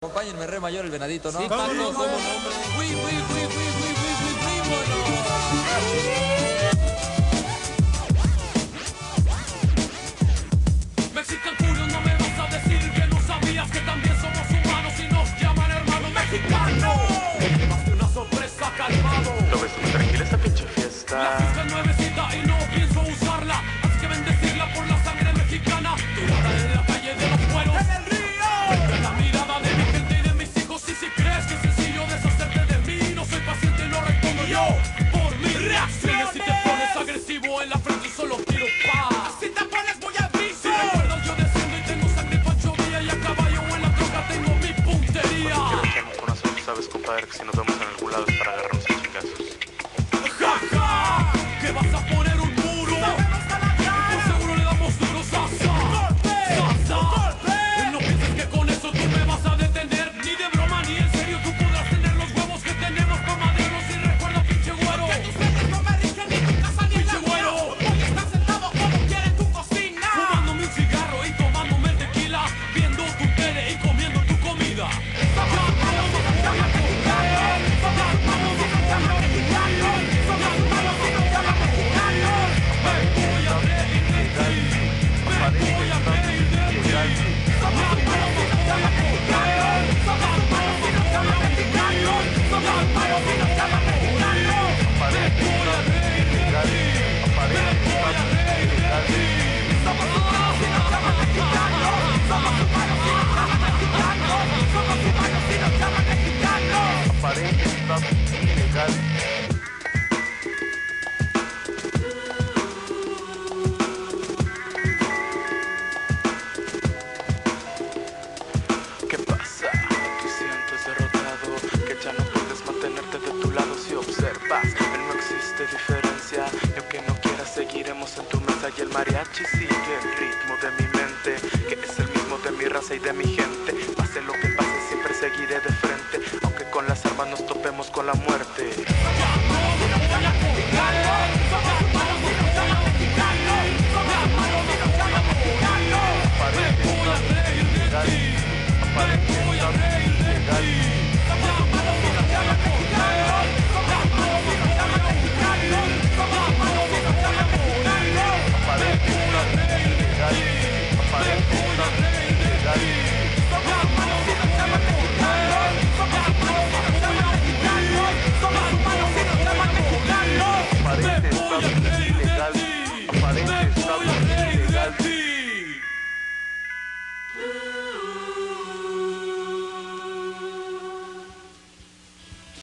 Acompáñenme, re mayor el venadito, ¿no? Sí, ¿Cómo, para ver si nos vemos en algún lado para agarrar. ¿Qué pasa? Te sientes derrotado, que ya no puedes mantenerte de tu lado si observas. Él no existe diferencia, y aunque no quieras seguiremos en tu mesa y el mariachi sigue el ritmo de mi mente, que es el mismo de mi raza y de mi gente. nos topemos con la muerte. ilegal, aparente estado ilegal